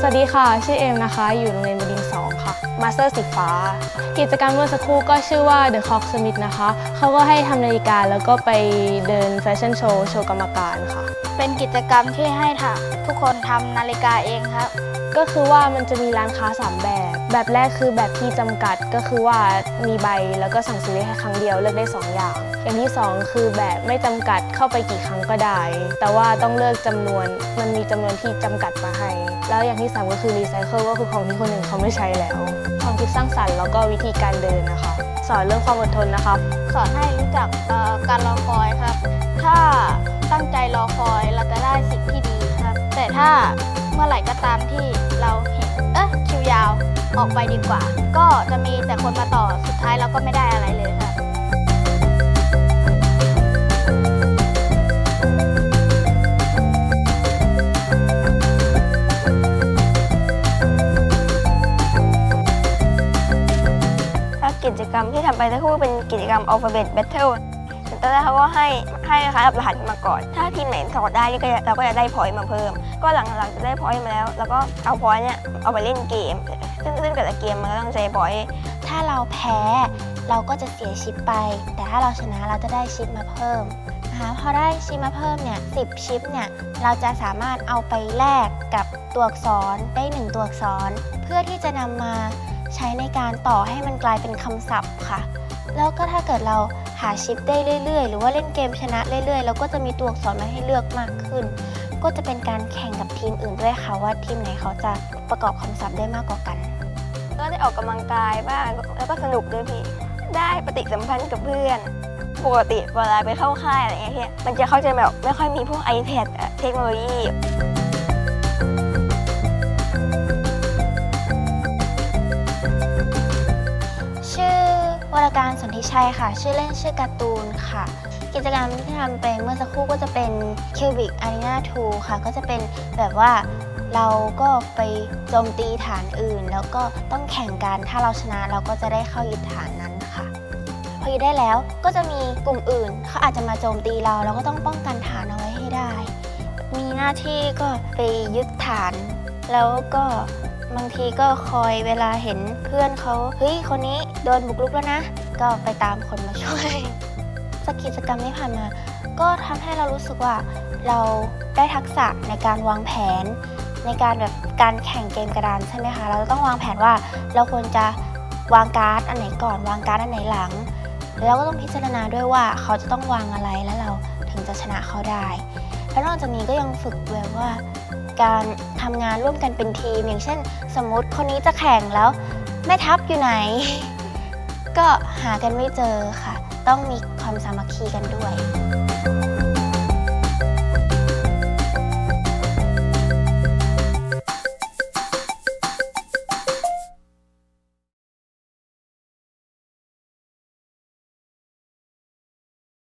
สวัสดีค่ะ ชื่อเอมนะคะ อยู่โรงเรียนบดินทร์2ค่ะ มาสเตอร์สีฟ้า กิจกรรมเมื่อสักครู่ก็ชื่อว่า The Clock Smith นะคะ เขาก็ให้ทำนาฬิกาแล้วก็ไปเดินแฟชั่นโชว์ โชว์กรรมการค่ะ เป็นกิจกรรมที่ให้ทำทุกคนทำนาฬิกาเองครับ ก็คือว่ามันจะมีร้านค้า 3 แบบ แบบแรกคือแบบที่จำกัดก็คือว่ามีใบแล้วก็สั่งซื้อได้แค่ครั้งเดียวเลือกได้ 2 อย่าง อย่างที่ 2 คือแบบไม่จำกัดเข้าไปกี่ครั้งก็ได้ แต่ว่าต้องเลือกจำนวนมันมีจำนวนที่จำกัดมาให้ แล้วอย่างที่ 3 ก็คือรีไซเคิลก็คือของที่คนอื่นเขาไม่ใช้แล้ว ความคิดสร้างสรรค์แล้วก็วิธีการเดินนะคะ สอนเรื่องความอดทนนะคะสอนให้รู้จักการรอคอยครับ ถ้าตั้งใจรอคอยเราจะได้สิ่งที่ดีครับ แต่ถ้าเมื่อไหร่ก็ตามที่เราเห็น ออกไปดีกว่า ก็จะมีแต่คนมาต่อสุดท้ายเราก็ไม่ได้อะไรเลยครับถ้ากิจกรรมที่ทำไปทั้งคู่เป็นกิจกรรม Alphabet Battle แรกเขาก็ให้ให้ครับรหัสมาก่อน ถ้าทีมไหนถอดได้ก็เราก็จะได้ point มาเพิ่ม ก็หลังๆจะได้พอยต์มาแล้ว แล้วก็เอา point เนี่ยเอาไปเล่นเกม ซึ่งซึ่งแต่ละเกมมันก็ต้องใช้ point ถ้าเราแพ้เราก็จะเสียชิปไป แต่ถ้าเราชนะเราจะได้ชิปมาเพิ่มนะคะพอได้ชิปมาเพิ่มเนี่ย10ชิปเนี่ยเราจะสามารถเอาไปแลกกับตัวอักษรได้ 1 ตัวอักษร เพื่อที่จะนำมาใช้ในการต่อให้มันกลายเป็นคำศัพท์ค่ะ แล้วก็ถ้าเกิดเราาชิปได้เรื่อย ๆ หรือว่าเล่นเกมชนะเรื่อยๆเราก็จะมีตัวอักษรมาให้เลือกมากขึ้น ก็จะเป็นการแข่งกับทีมอื่นด้วยค่ะว่าทีมไหนเขาจะประกอบคำศัพท์ได้มากกว่ากัน ก็ได้ออกกำลังกายบ้างแล้วก็สนุกด้วยพี่ ได้ปฏิสัมพันธ์กับเพื่อนปกติเวลาไปเข้าค่ายอะไรเงี้ยมันจะเข้าใจแบบไม่ค่อยมีพวก iPad อะเทคโนโลยี วรการสนธิชัยค่ะ ชื่อเล่นชื่อการ์ตูนค่ะ กิจกรรมที่ทำไปเมื่อสักครู่ก็จะเป็น Cubic Arena 2 ค่ะ ก็จะเป็นแบบว่าเราก็ไปโจมตีฐานอื่น แล้วก็ต้องแข่งกันถ้าเราชนะเราก็จะได้เข้ายึดฐานนั้นค่ะพอยึดได้แล้วก็จะมีกลุ่มอื่นเขาอาจจะมาโจมตีเราเราก็ต้องป้องกันฐานเอาไว้ให้ได้ มีหน้าที่ก็ไปยึดฐาน แล้วก็ บางทีก็คอยเวลาเห็นเพื่อนเขาเฮ้ยคนนี้โดนบุกรุกแล้วนะ ก็ไปตามคนมาช่วยสกิจกรรมที่ผ่านมา ก็ทำให้เรารู้สึกว่าเราได้ทักษะในการวางแผน ในการแบบการแข่งเกมกระดานใช่ไหมคะเราจะต้องวางแผนว่าเราควรจะวางการ์ดอันไหนก่อนวางการ์ดอันไหนหลัง แล้วก็ต้องพิจารณาด้วยว่าเขาจะต้องวางอะไรแล้วเราถึงจะชนะเขาได้ แล้วนอกจากนี้ก็ยังฝึกแบบว่า การทำงานร่วมกันเป็นทีม อย่างเช่น สมมติคนนี้จะแข่งแล้วแม่ทัพอยู่ไหน ก็หากันไม่เจอค่ะ ต้องมีความสามัคคีกันด้วย